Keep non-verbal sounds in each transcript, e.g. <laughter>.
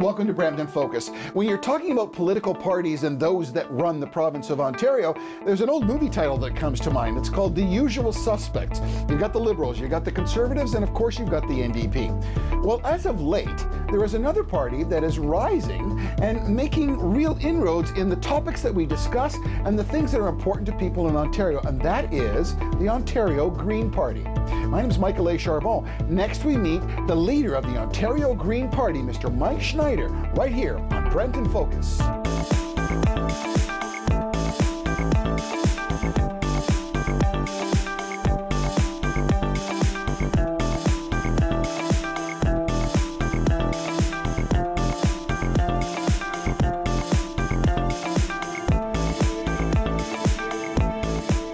Welcome to Brampton Focus. When you're talking about political parties and those that run the province of Ontario, there's an old movie title that comes to mind. It's called The Usual Suspects. You've got the Liberals, you've got the Conservatives, and of course you've got the NDP. Well, as of late, there is another party that is rising and making real inroads in the topics that we discuss and the things that are important to people in Ontario, and that is the Ontario Green Party. My name is Michael A. Charbon. Next, we meet the leader of the Ontario Green Party, Mr. Mike Schreiner, right here on Focus.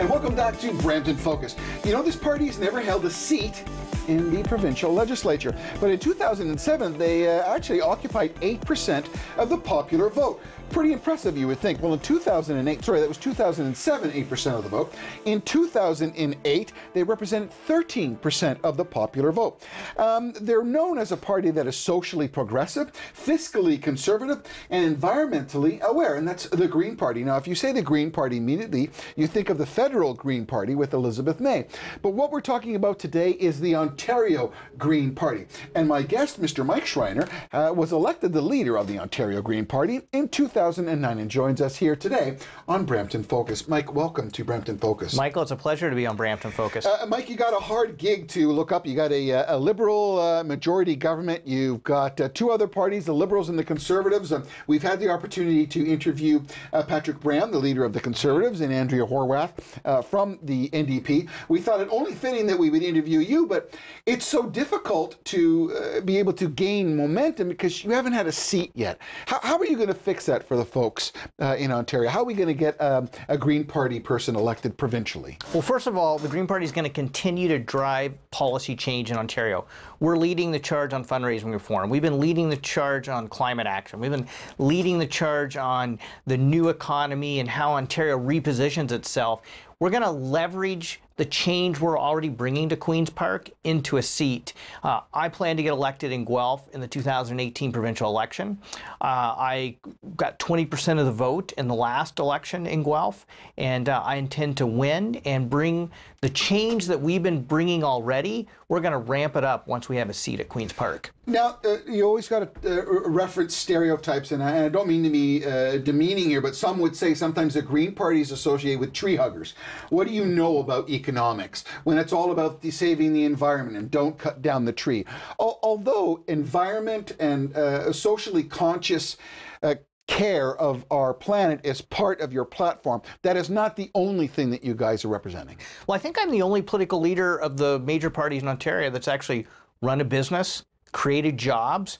Welcome back to Brampton Focus. You know, this party has never held a seat in the provincial legislature, but in 2007 they uh, actually occupied 8% of the popular vote. Pretty impressive, you would think. Well, in 2008, sorry, that was 2007, 8% of the vote. In 2008, they represented 13% of the popular vote. Um, they're known as a party that is socially progressive, fiscally conservative, and environmentally aware, and that's the Green Party. Now, if you say the Green Party immediately, you think of the federal Green Party with Elizabeth May. But what we're talking about today is the Ontario Green Party. And my guest, Mr. Mike Schreiner, uh, was elected the leader of the Ontario Green Party in 2009 and joins us here today on Brampton Focus. Mike, welcome to Brampton Focus. Michael, it's a pleasure to be on Brampton Focus. Uh, Mike, you got a hard gig to look up. You got a, a liberal uh, majority government. You've got uh, two other parties, the Liberals and the Conservatives. Um, we've had the opportunity to interview uh, Patrick Brown, the leader of the Conservatives, and Andrea Horwath uh, from the NDP. We thought it only fitting that we would interview you, but it's so difficult to uh, be able to gain momentum because you haven't had a seat yet. How, how are you going to fix that for the folks in Ontario? How are we going to get um, a Green Party person elected provincially? Well, first of all, the Green Party is going to continue to drive policy change in Ontario. We're leading the charge on fundraising reform. We've been leading the charge on climate action. We've been leading the charge on the new economy and how Ontario repositions itself. We're going to leverage the change we're already bringing to Queen's Park into a seat. Uh, I plan to get elected in Guelph in the 2018 provincial election. Uh, I got 20% of the vote in the last election in Guelph, and uh, I intend to win and bring the change that we've been bringing already. We're going to ramp it up once we have a seat at Queen's Park. Now, uh, you always got to uh, reference stereotypes, and I, and I, don't mean to be uh, demeaning here, but some would say sometimes the Green Party is associated with tree huggers. What do you know about economics when it's all about the saving the environment and don't cut down the tree? Al although environment and uh, socially conscious uh, care of our planet is part of your platform. That is not the only thing that you guys are representing. Well, I think I'm the only political leader of the major parties in Ontario that's actually run a business, created jobs,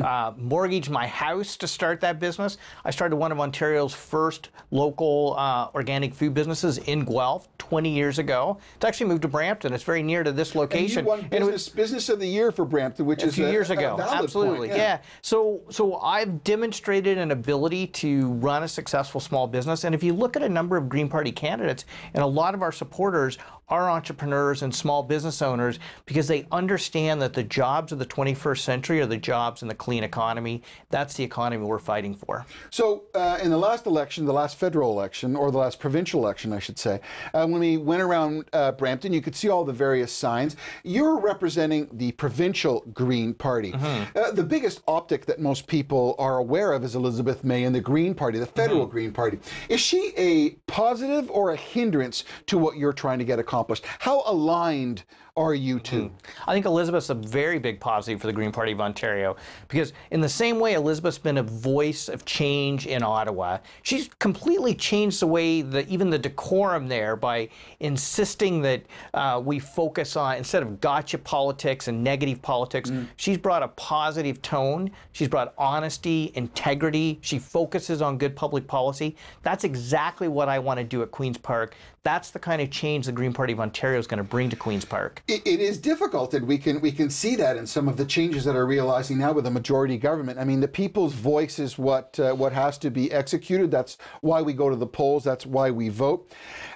uh, mortgaged my house to start that business. I started one of Ontario's first local uh, organic food businesses in Guelph 20 years ago. It's actually moved to Brampton. It's very near to this location. And you won business, was, business of the year for Brampton, which a is few a, years ago. Absolutely, yeah. yeah. So, so I've demonstrated an ability to run a successful small business. And if you look at a number of Green Party candidates, and a lot of our supporters are entrepreneurs and small business owners because they understand that the jobs of the 21st century are the jobs in the clean economy. That's the economy we're fighting for. So, uh, in the last election, the last federal election, or the last provincial election, I should say, uh, when we went around uh, Brampton, you could see all the various signs. You're representing the provincial Green Party. Mm-hmm. the biggest optic that most people are aware of is Elizabeth May and the Green Party, the federal mm-hmm. Green Party. Is she a positive or a hindrance to what you're trying to get accomplished? How aligned are you two? mm-hmm. I think Elizabeth's a very big positive for the Green Party of Ontario because, in the same way Elizabeth's been a voice of change in Ottawa, she's completely changed the way that even the decorum there by insisting that uh, we focus on instead of gotcha politics and negative politics. Mm. She's brought a positive tone. She's brought honesty, integrity. She focuses on good public policy. That's exactly what I want to do at Queen's Park. That's the kind of change the Green Party of Ontario is going to bring to Queen's Park. It, it is difficult, and we can we can see that in some of the changes that are realizing now with a majority government. I mean, the people's voice is what uh, what has to be executed. That's why we go to the polls. That's why we vote.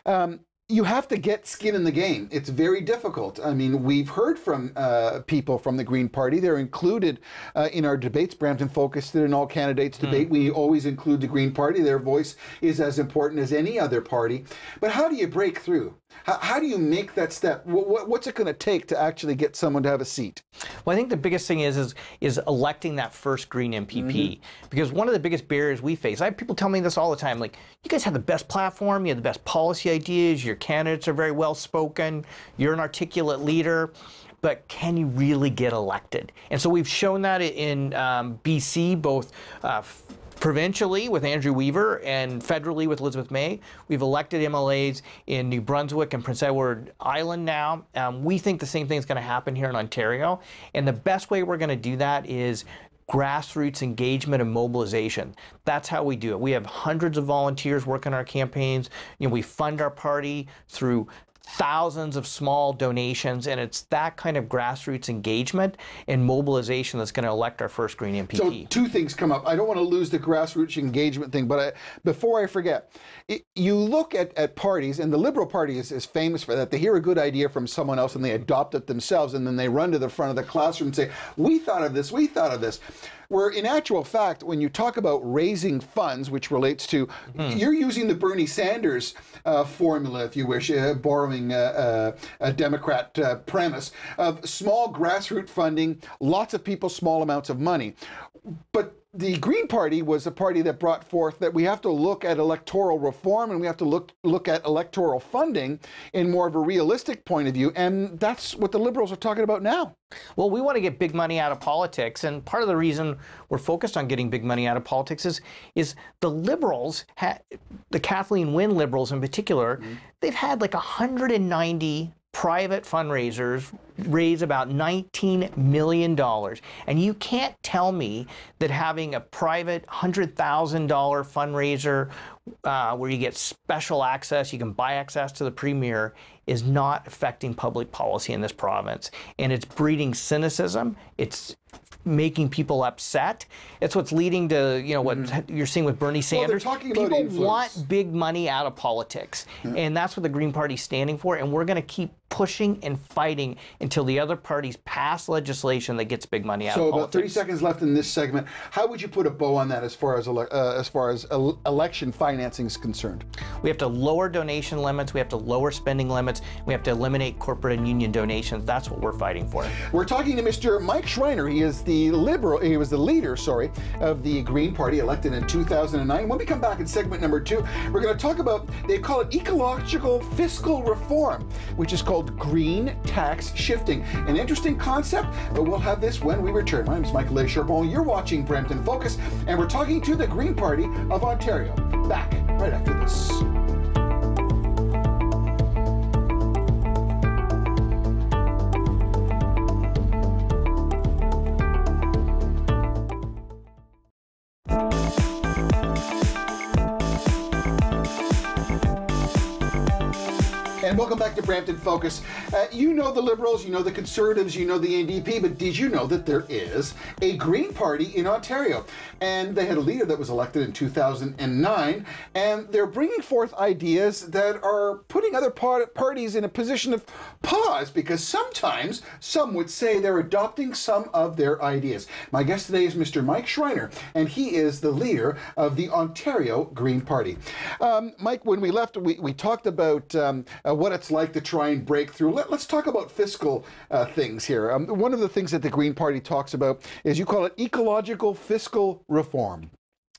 Um, you have to get skin in the game. It's very difficult. I mean, we've heard from uh, people from the Green Party. They're included uh, in our debates. Brampton focused did an all candidates debate. Mm. We always include the Green Party. Their voice is as important as any other party. But how do you break through? How, how do you make that step? What, what's it going to take to actually get someone to have a seat? Well, I think the biggest thing is is, is electing that first Green MPP. Mm-hmm. Because one of the biggest barriers we face, I have people tell me this all the time, like, you guys have the best platform, you have the best policy ideas, your candidates are very well spoken, you're an articulate leader but can you really get elected? And so we've shown that in um, BC, both uh, provincially with Andrew Weaver and federally with Elizabeth May. We've elected MLAs in New Brunswick and Prince Edward Island now. Um, we think the same thing is going to happen here in Ontario. And the best way we're going to do that is grassroots engagement and mobilization. That's how we do it. We have hundreds of volunteers working on our campaigns. You know, we fund our party through thousands of small donations, and it's that kind of grassroots engagement and mobilization that's going to elect our first Green MPP. So two things come up. I don't want to lose the grassroots engagement thing, but I, before I forget, it, you look at, at parties, and the Liberal Party is, is famous for that. They hear a good idea from someone else and they adopt it themselves, and then they run to the front of the classroom and say, we thought of this, we thought of this. Where in actual fact, when you talk about raising funds, which relates to, mm. you're using the Bernie Sanders uh, formula, if you wish, uh, borrowing uh, uh a Democrat uh, premise of small grassroots funding, lots of people, small amounts of money. But the Green Party was a party that brought forth that we have to look at electoral reform and we have to look look at electoral funding in more of a realistic point of view, and that's what the Liberals are talking about now. Well, we want to get big money out of politics, and part of the reason we're focused on getting big money out of politics is is the Liberals, the Kathleen Wynne Liberals in particular, mm-hmm. they've had like 190 private fundraisers raise about $19 million. And you can't tell me that having a private $100,000 fundraiser uh, where you get special access, you can buy access to the premier, is not affecting public policy in this province. And it's breeding cynicism. It's making people upset. It's what's leading to you know what mm. you're seeing with Bernie Sanders. Well, people want big money out of politics, mm. and that's what the Green Party's standing for. And we're going to keep pushing and fighting until the other parties pass legislation that gets big money out so of politics. About 30 seconds left in this segment. How would you put a bow on that as far as uh, as far as election financing is concerned? We have to lower donation limits. We have to lower spending limits. We have to eliminate corporate and union donations. That's what we're fighting for. We're talking to Mr. Mike Schreiner. He is the liberal. He was the leader, sorry, of the Green Party, elected in 2009. When we come back in segment number two, we're going to talk about they call it ecological fiscal reform, which is called green tax shifting. An interesting concept, but we'll have this when we return. My name is Michael. Charbon. You're watching Brampton Focus, and we're talking to the Green Party of Ontario. Back right after this. And welcome back to Brampton Focus. Uh, you know the Liberals, you know the Conservatives, you know the NDP, but did you know that there is a Green Party in Ontario? And they had a leader that was elected in 2009, and they're bringing forth ideas that are putting other parties in a position of pause because sometimes some would say they're adopting some of their ideas. My guest today is Mr. Mike Schreiner, and he is the leader of the Ontario Green Party. Um, Mike, when we left, we, we talked about um, uh, what it's like to try and break through. Let, us talk about fiscal uh, things here. Um, one of the things that the Green Party talks about is you call it ecological fiscal reform.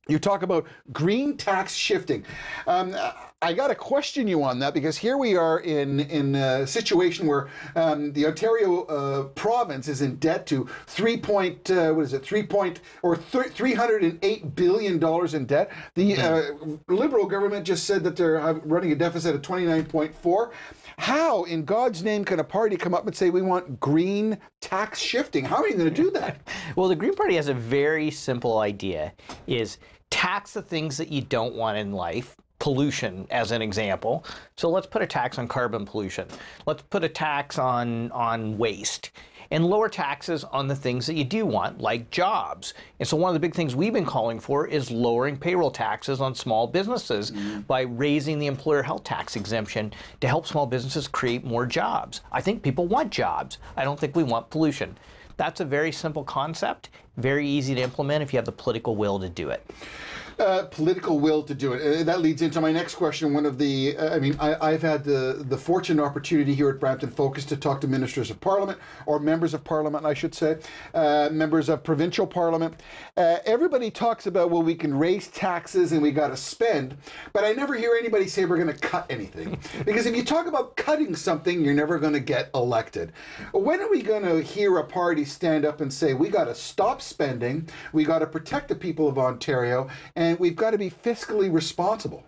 You talk about green tax shifting. Um, I got to question you on that because here we are in in a situation where um, the Ontario uh, province is in debt to three point uh, what is it three point or three hundred and eight billion dollars in debt. The hmm. uh, Liberal government just said that they're running a deficit of twenty nine point four. How in God's name can a party come up and say we want green tax shifting? How are you going to do that? <laughs> well, the Green Party has a very simple idea: is tax the things that you don't want in life pollution as an example. So let's put a tax on carbon pollution. Let's put a tax on on waste. and lower taxes on the things that you do want, like jobs. And so one of the big things we've been calling for is lowering payroll taxes on small businesses mm-hmm. by raising the employer health tax exemption to help small businesses create more jobs. I think people want jobs. I don't think we want pollution. That's a very simple concept, very easy to implement if you have the political will to do it uh, political will to do it. Uh, that leads into my next question. One of the, uh, I mean, I, have had the the fortunate opportunity here at Brampton Focus to talk to ministers of parliament or members of parliament, I should say, uh, members of provincial parliament. Uh, everybody talks about well, we can raise taxes and we got to spend, but I never hear anybody say we're going to cut anything <laughs> because if you talk about cutting something, you're never going to get elected. When are we going to hear a party stand up and say we got to stop spending, we got to protect the people of Ontario, and and we've got to be fiscally responsible.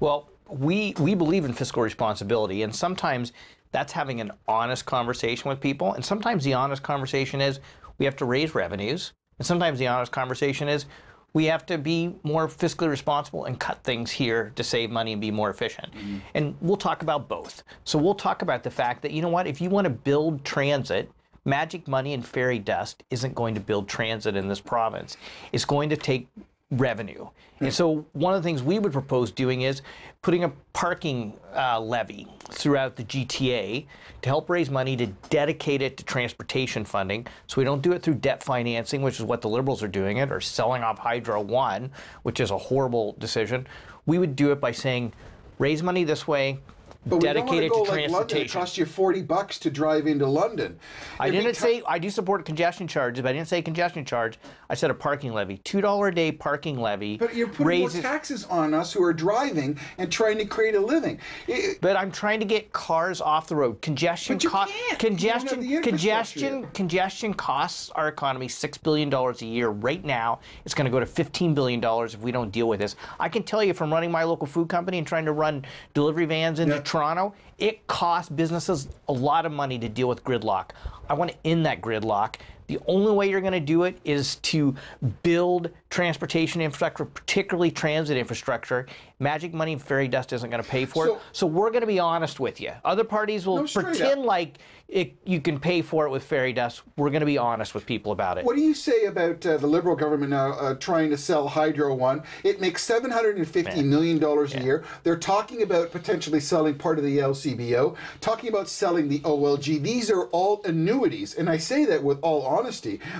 Well, we we believe in fiscal responsibility, and sometimes that's having an honest conversation with people, and sometimes the honest conversation is we have to raise revenues, and sometimes the honest conversation is we have to be more fiscally responsible and cut things here to save money and be more efficient. Mm-hmm. And we'll talk about both. So we'll talk about the fact that you know what, if you want to build transit, magic money and fairy dust isn't going to build transit in this province. It's going to take revenue. And so one of the things we would propose doing is putting a parking uh, levy throughout the GTA to help raise money to dedicate it to transportation funding. So we don't do it through debt financing, which is what the Liberals are doing it, or selling off Hydro One, which is a horrible decision. We would do it by saying, raise money this way, but dedicated to like transportation. London. It costs you forty bucks to drive into London. I if didn't say I do support congestion charges, but I didn't say congestion charge. I said a parking levy, two dollar a day parking levy. But you're putting raises, more taxes on us who are driving and trying to create a living. It, but I'm trying to get cars off the road. Congestion costs. Congestion. Congestion. Congestion costs our economy six billion dollars a year. Right now, it's going to go to fifteen billion dollars if we don't deal with this. I can tell you from running my local food company and trying to run delivery vans into yeah. Toronto, it costs businesses a lot of money to deal with gridlock. I want to end that gridlock. The only way you're going to do it is to build transportation infrastructure, particularly transit infrastructure. Magic money and fairy dust isn't going to pay for so, it. So we're going to be honest with you. Other parties will no, pretend like it, you can pay for it with fairy dust. We're going to be honest with people about it. What do you say about uh, the Liberal government now uh, trying to sell Hydro One? It makes seven hundred and fifty million dollars yeah. a year. They're talking about potentially selling part of the LCBO, talking about selling the OLG. These are all annuities, and I say that with all honesty,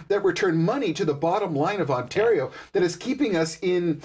that return money to the bottom line of Ontario. That is keeping us in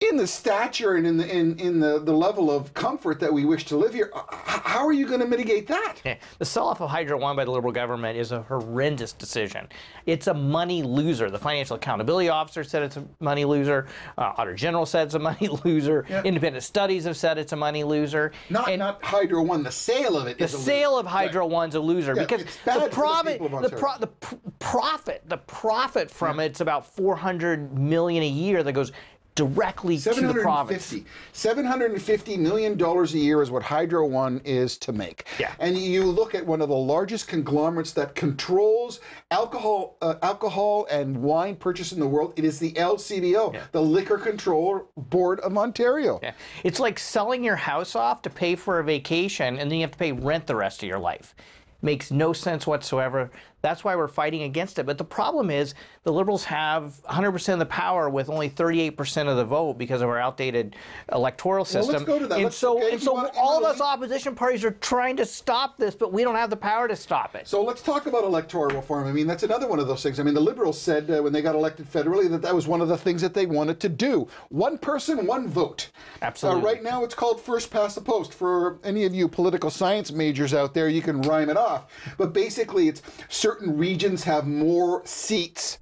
in the stature and in the in, in the, the level of comfort that we wish to live here, how are you going to mitigate that? Yeah. The sell-off of Hydro One by the Liberal government is a horrendous decision. It's a money loser. The Financial Accountability Officer said it's a money loser. Uh, Auditor General said it's a <laughs> money loser. Yeah. Independent studies have said it's a money loser. Not and not Hydro One. The sale of it. The sale of Hydro right. One's a loser yeah, because the profit, the, the, pro, the profit, the profit from it's about 400 million a year that goes directly to the province. $750 million a year is what Hydro One is to make. Yeah. And you look at one of the largest conglomerates that controls alcohol, uh, alcohol and wine purchase in the world. It is the LCBO, yeah. the Liquor Control Board of Ontario. Yeah. It's like selling your house off to pay for a vacation and then you have to pay rent the rest of your life makes no sense whatsoever. That's why we're fighting against it. But the problem is the Liberals have 100% of the power with only 38% of the vote because of our outdated electoral system. Well, let's go to that. And let's, so, okay, and so all of us opposition parties are trying to stop this, but we don't have the power to stop it. So let's talk about electoral reform. I mean, that's another one of those things. I mean, the Liberals said uh, when they got elected federally that that was one of the things that they wanted to do. One person, one vote. Absolutely. Uh, right now, it's called first past the post. For any of you political science majors out there, you can rhyme it off. But basically, it's certain regions have more seats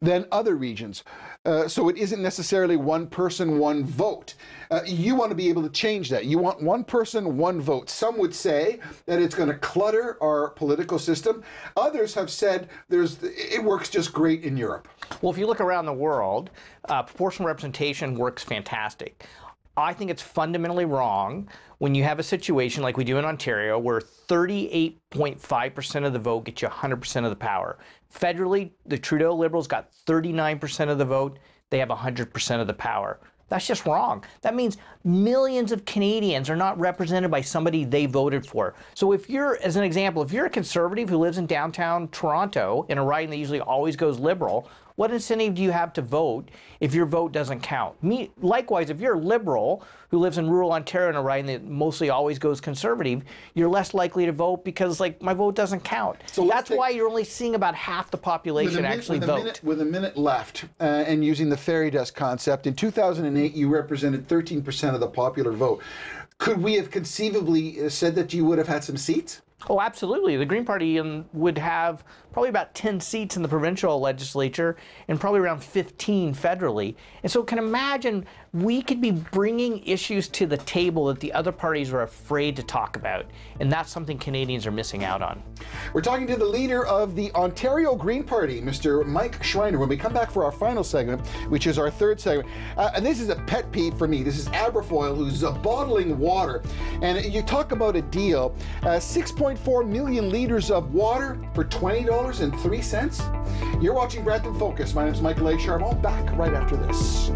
than other regions. Uh, so it isn't necessarily one person, one vote. Uh, you want to be able to change that. You want one person, one vote. Some would say that it's going to clutter our political system. Others have said there's it works just great in Europe. Well, if you look around the world, uh, proportional representation works fantastic. I think it's fundamentally wrong when you have a situation like we do in Ontario where 38.5% of the vote gets you 100% of the power. Federally, the Trudeau Liberals got 39% of the vote, they have 100% of the power. That's just wrong. That means millions of Canadians are not represented by somebody they voted for. So if you're, as an example, if you're a conservative who lives in downtown Toronto in a riding that usually always goes liberal, what incentive do you have to vote if your vote doesn't count? Me, likewise, if you're a liberal who lives in rural Ontario and a riding that mostly always goes conservative, you're less likely to vote because, like, my vote doesn't count. So that's take, why you're only seeing about half the population minute, actually with vote. Minute, with a minute left, uh, and using the fairy dust concept, in 2008 you represented 13% of the popular vote. Could we have conceivably uh, said that you would have had some seats? Oh, absolutely. The Green Party um, would have probably about 10 seats in the provincial legislature and probably around 15 federally. And so can imagine we could be bringing issues to the table that the other parties are afraid to talk about. And that's something Canadians are missing out on. We're talking to the leader of the Ontario Green Party, Mr. Mike Schreiner, when we come back for our final segment, which is our third segment. Uh, and this is a pet peeve for me. This is Aberfoyle, who's uh, bottling water. And you talk about a deal, uh, 6.4 million liters of water for $20.03. You're watching Brampton Focus. My name is Michael A. Charbon. Back right after this.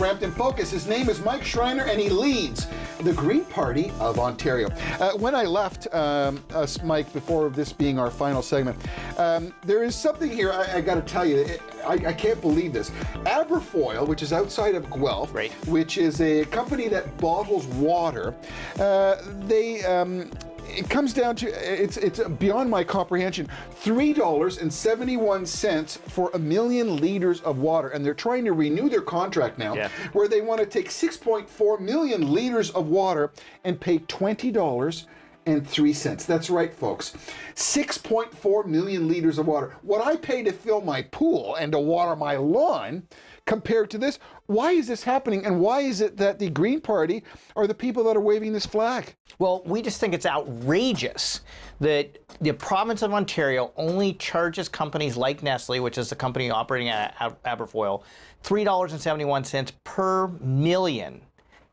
Brampton Focus. His name is Mike Schreiner, and he leads the Green Party of Ontario. Uh, when I left um, us, Mike, before this being our final segment, um, there is something here I, I got to tell you. It, I, I, can't believe this. Aberfoyle, which is outside of Guelph, right. which is a company that bottles water, uh, they. Um, it comes down to it's it's beyond my comprehension. Three dollars and seventy one cents for a million liters of water, and they're trying to renew their contract now, yeah. where they want to take six point four million liters of water and pay twenty dollars and three cents. That's right, folks. 6.4 million liters of water. What I pay to fill my pool and to water my lawn compared to this. Why is this happening? And why is it that the Green Party are the people that are waving this flag? Well, we just think it's outrageous that the province of Ontario only charges companies like Nestle, which is the company operating at Aberfoyle, $3.71 per million.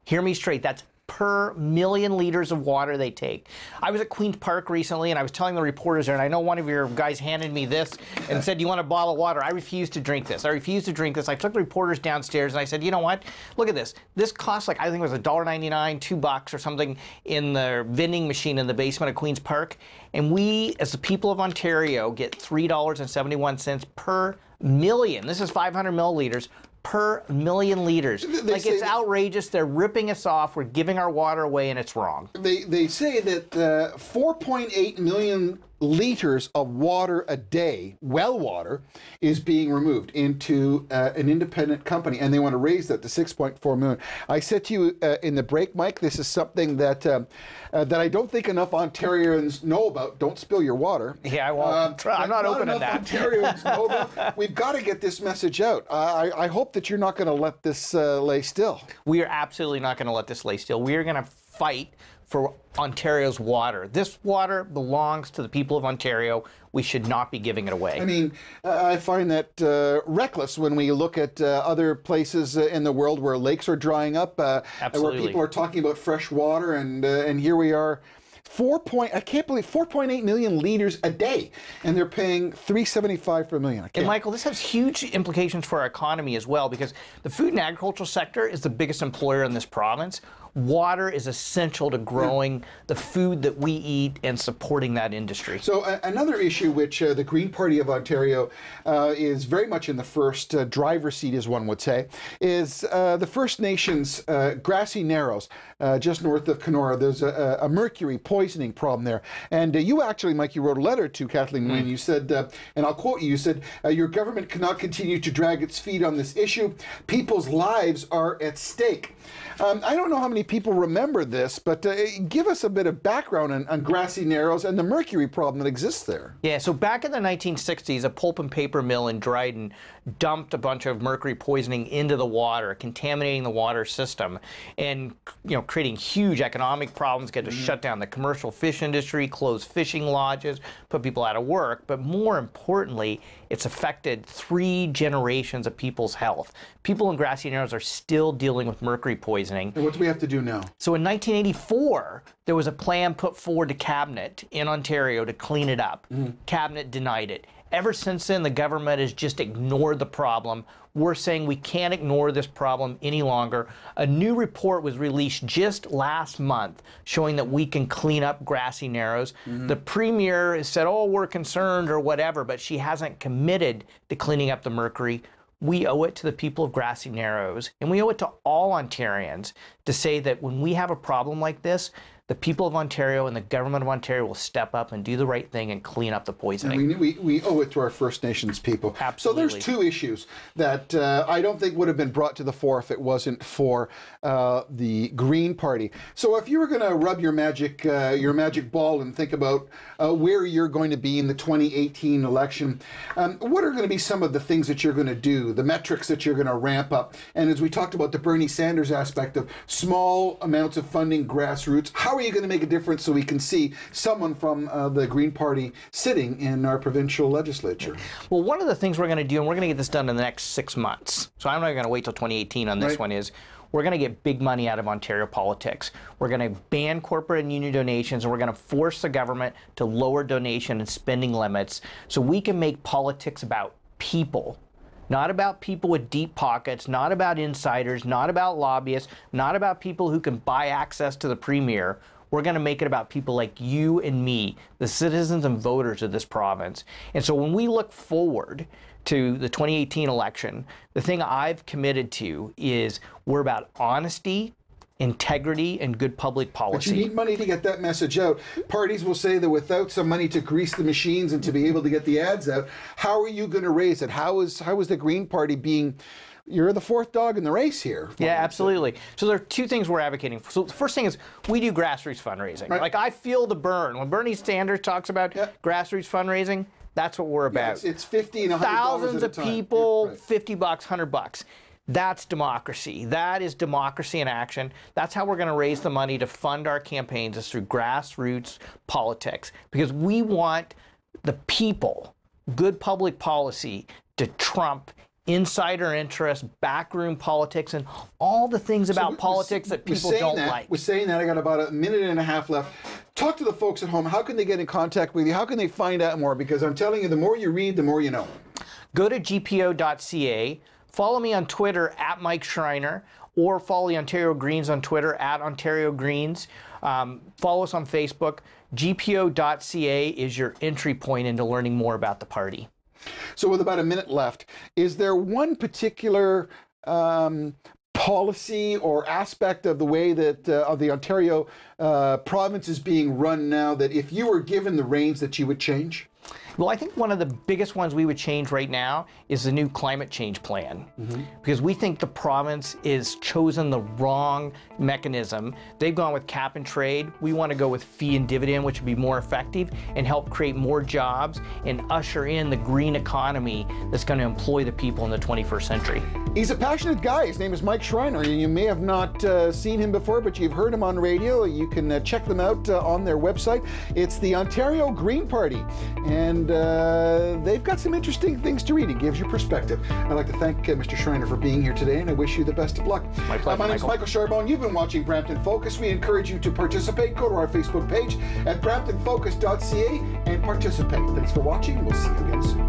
Hear me straight, that's per million liters of water they take. I was at Queen's Park recently and I was telling the reporters there, and I know one of your guys handed me this and said, You want a bottle of water? I refuse to drink this. I refuse to drink this. I took the reporters downstairs and I said, You know what? Look at this. This costs like, I think it was $1.99, two bucks or something in the vending machine in the basement of Queen's Park. And we, as the people of Ontario, get $3.71 per million. This is 500 milliliters per million liters. They like it's outrageous. They're ripping us off. We're giving our water away, and it's wrong. They they say that uh, 4.8 million liters of water a day, well water, is being removed into uh, an independent company, and they want to raise that to 6.4 million. I said to you uh, in the break, Mike, this is something that um, uh, that I don't think enough Ontarians know about. Don't spill your water. Yeah, I won't. Um, I'm not, not opening that. Ontarians know about. <laughs> We've got to get this message out. I, I hope that you're not going to let this uh, lay still. We are absolutely not going to let this lay still. We are going to fight for Ontario's water. This water belongs to the people of Ontario. We should not be giving it away. I mean, uh, I find that uh, reckless when we look at uh, other places uh, in the world where lakes are drying up, uh, where people are talking about fresh water, and uh, and here we are. Four point, I can't believe 4.8 million liters a day, and they're paying 375 per million. And Michael, this has huge implications for our economy as well, because the food and agricultural sector is the biggest employer in this province water is essential to growing the food that we eat and supporting that industry. So uh, another issue which uh, the Green Party of Ontario uh, is very much in the first uh, driver's seat, as one would say, is uh, the First Nations uh, grassy narrows just north of Kenora. There's a, a, mercury poisoning problem there. And you actually, Mike, you wrote a letter to Kathleen Wynne. Mm. You said, and I'll quote you, you said, your government cannot continue to drag its feet on this issue. People's lives are at stake. Um, I don't know how many people remember this, but uh, give us a bit of background on, on Grassy Narrows and the mercury problem that exists there. Yeah, so back in the 1960s, a pulp and paper mill in Dryden dumped a bunch of mercury poisoning into the water, contaminating the water system, and you know creating huge economic problems. Get to mm-hmm. shut down the commercial fish industry, close fishing lodges, put people out of work. But more importantly, it's affected three generations of people's health. People in grassy narrows are still dealing with mercury poisoning. And what do we have to do now? So in 1984, there was a plan put forward to cabinet in Ontario to clean it up. Mm-hmm. Cabinet denied it. Ever since then, the government has just ignored the problem. We're saying we can't ignore this problem any longer. A new report was released just last month showing that we can clean up grassy narrows. Mm-hmm. The premier has said, oh, we're concerned or whatever, but she hasn't committed to cleaning up the mercury. We owe it to the people of Grassy Narrows, and we owe it to all Ontarians to say that when we have a problem like this, the people of Ontario and the government of Ontario will step up and do the right thing and clean up the poisoning. We, we, we, owe it to our First Nations people. Absolutely. So there's two issues that uh, I don't think would have been brought to the fore if it wasn't for uh, the Green Party. So if you were going to rub your magic uh, your magic ball and think about uh, where you're going to be in the 2018 election, um, what are going to be some of the things that you're going to do, the metrics that you're going to ramp up? And as we talked about the Bernie Sanders aspect of small amounts of funding, grassroots, how are you going to make a difference so we can see someone from uh, the Green Party sitting in our provincial legislature? Well, one of the things we're going to do, and we're going to get this done in the next six months, so I'm not going to wait till 2018 on this right. one, is we're going to get big money out of Ontario politics. We're going to ban corporate and union donations, and we're going to force the government to lower donation and spending limits so we can make politics about people not about people with deep pockets, not about insiders, not about lobbyists, not about people who can buy access to the premier. We're going to make it about people like you and me, the citizens and voters of this province. And so when we look forward to the 2018 election, the thing I've committed to is we're about honesty, integrity and good public policy. But you need money to get that message out. Parties will say that without some money to grease the machines and to be able to get the ads out, how are you going to raise it? How is how is the Green Party being you're the fourth dog in the race here. Yeah, absolutely. So there are two things we're advocating. So the first thing is we do grassroots fundraising. Right. Like I feel the burn when Bernie Sanders talks about yep. grassroots fundraising. That's what we're about. Yeah, it's, it's, fifty and thousands of people, yeah, right. fifty bucks, hundred bucks. That's democracy. That is democracy in action. That's how we're going to raise the money to fund our campaigns is through grassroots politics because we want the people, good public policy to trump insider interest, backroom politics, and all the things about so politics that people don't that, like. We're saying that. I got about a minute and a half left. Talk to the folks at home. How can they get in contact with you? How can they find out more? Because I'm telling you, the more you read, the more you know. Go to gpo.ca Follow me on Twitter at Mike Schreiner or follow the Ontario Greens on Twitter at Ontario Greens. Um, follow us on Facebook. GPO.ca is your entry point into learning more about the party. So, with about a minute left, is there one particular um, policy or aspect of the way that uh, of the Ontario uh, province is being run now that if you were given the reins that you would change? Well, I think one of the biggest ones we would change right now is the new climate change plan. Mm-hmm. Because we think the province is chosen the wrong mechanism. They've gone with cap and trade. We want to go with fee and dividend, which would be more effective and help create more jobs and usher in the green economy that's going to employ the people in the 21st century. He's a passionate guy. His name is Mike Schreiner. You may have not uh, seen him before, but you've heard him on radio. You can uh, check them out uh, on their website. It's the Ontario Green Party. And and uh, they've got some interesting things to read. It gives you perspective. I'd like to thank uh, Mr. Schreiner for being here today, and I wish you the best of luck. My pleasure, uh, my name is Michael Charbon. You've been watching Brampton Focus. We encourage you to participate. Go to our Facebook page at bramptonfocus.ca and participate. Thanks for watching. We'll see you again soon.